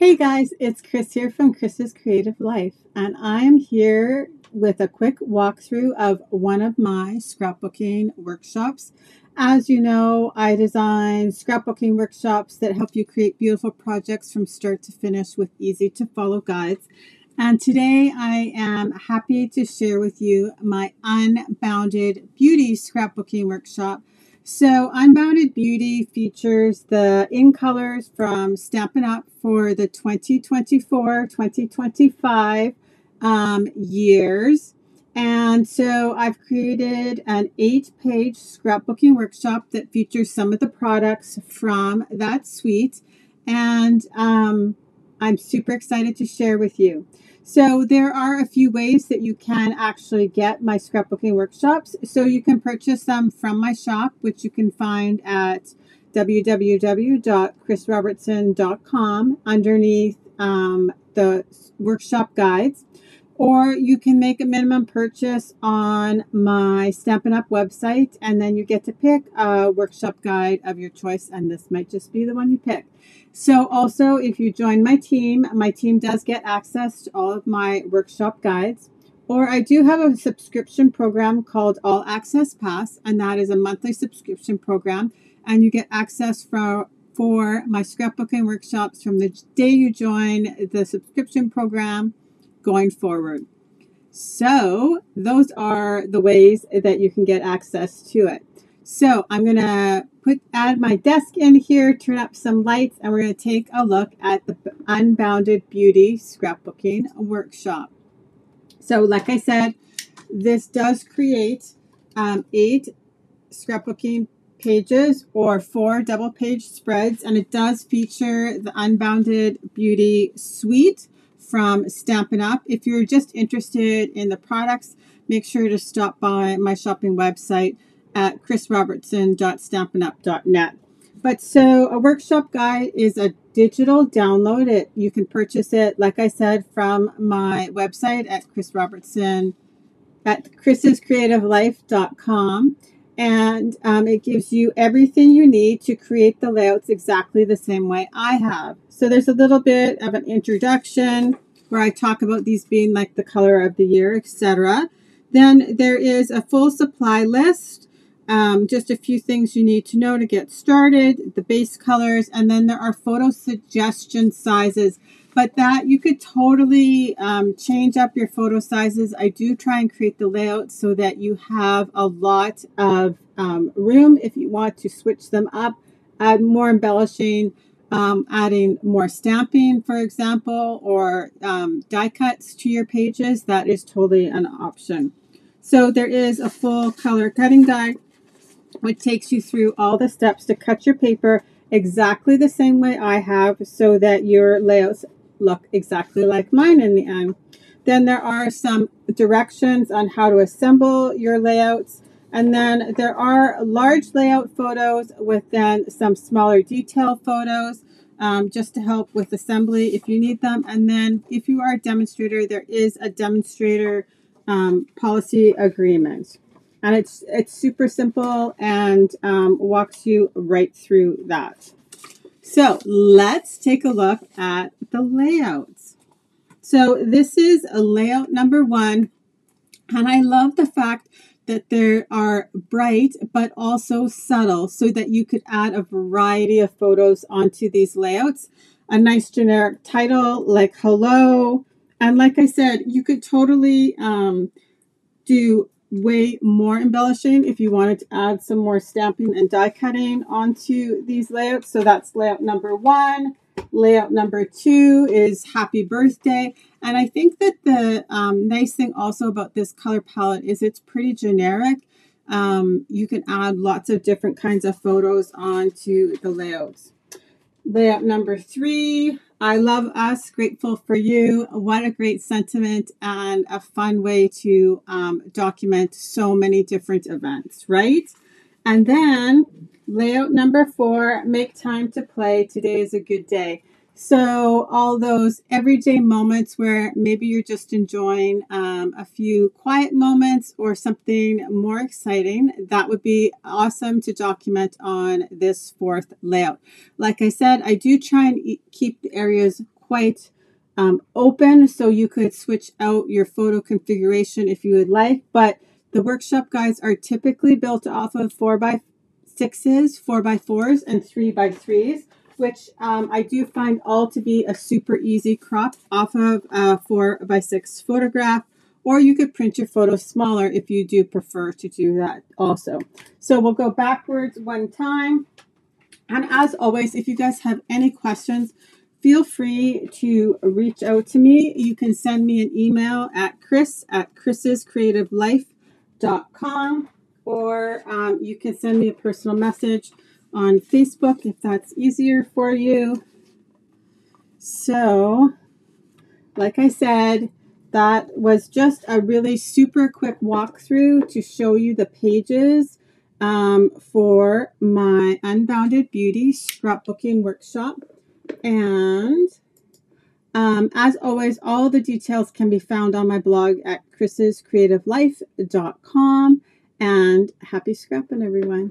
Hey guys, it's Chris here from Chris's Creative Life, and I'm here with a quick walkthrough of one of my scrapbooking workshops. As you know, I design scrapbooking workshops that help you create beautiful projects from start to finish with easy to follow guides. And today I am happy to share with you my Unbounded Beauty scrapbooking workshop so Unbounded Beauty features the in colors from Stampin' Up! for the 2024-2025 um, years. And so I've created an eight-page scrapbooking workshop that features some of the products from that suite. And um, I'm super excited to share with you. So there are a few ways that you can actually get my scrapbooking workshops. So you can purchase them from my shop, which you can find at www.chrisrobertson.com underneath um, the workshop guides or you can make a minimum purchase on my Stampin' Up website and then you get to pick a workshop guide of your choice and this might just be the one you pick. So also if you join my team, my team does get access to all of my workshop guides or I do have a subscription program called All Access Pass and that is a monthly subscription program and you get access for for my scrapbooking workshops from the day you join the subscription program going forward. So those are the ways that you can get access to it. So I'm going to put add my desk in here, turn up some lights, and we're going to take a look at the Unbounded Beauty Scrapbooking Workshop. So like I said, this does create um, eight scrapbooking pages or four double page spreads, and it does feature the Unbounded Beauty Suite from Stampin' Up. If you're just interested in the products, make sure to stop by my shopping website at chrisrobertson.stampinup.net. But so a workshop guide is a digital download. It you can purchase it, like I said, from my website at Chris Robertson at chriscreativelife.com. And um, it gives you everything you need to create the layouts exactly the same way I have. So there's a little bit of an introduction where I talk about these being like the color of the year, etc. Then there is a full supply list, um, just a few things you need to know to get started, the base colors, and then there are photo suggestion sizes but that you could totally um, change up your photo sizes. I do try and create the layout so that you have a lot of um, room if you want to switch them up, add more embellishing, um, adding more stamping, for example, or um, die cuts to your pages. That is totally an option. So there is a full color cutting guide which takes you through all the steps to cut your paper exactly the same way I have so that your layouts look exactly like mine in the end. Then there are some directions on how to assemble your layouts. And then there are large layout photos with then some smaller detail photos um, just to help with assembly if you need them. And then if you are a demonstrator, there is a demonstrator um, policy agreement. And it's, it's super simple and um, walks you right through that. So let's take a look at the layouts. So this is a layout number one, and I love the fact that there are bright but also subtle so that you could add a variety of photos onto these layouts. A nice generic title like hello. And like I said, you could totally um, do way more embellishing if you wanted to add some more stamping and die cutting onto these layouts. So that's layout number one. Layout number two is happy birthday. And I think that the um, nice thing also about this color palette is it's pretty generic. Um, you can add lots of different kinds of photos onto the layouts. Layout number three, I love us, grateful for you. What a great sentiment and a fun way to um, document so many different events, right? And then layout number four, make time to play. Today is a good day. So, all those everyday moments where maybe you're just enjoying um, a few quiet moments or something more exciting, that would be awesome to document on this fourth layout. Like I said, I do try and keep the areas quite um, open, so you could switch out your photo configuration if you would like. But the workshop guides are typically built off of 4 by 6s 4 by 4s and 3 by 3s which um, I do find all to be a super easy crop off of a 4 by 6 photograph or you could print your photo smaller if you do prefer to do that also. So we'll go backwards one time. And as always, if you guys have any questions, feel free to reach out to me. You can send me an email at chris at chriscreativelife.com or um, you can send me a personal message on Facebook if that's easier for you. So, like I said, that was just a really super quick walkthrough to show you the pages um, for my Unbounded Beauty scrapbooking workshop. And um, as always, all the details can be found on my blog at chriscreativelife.com. And happy scrapping, everyone.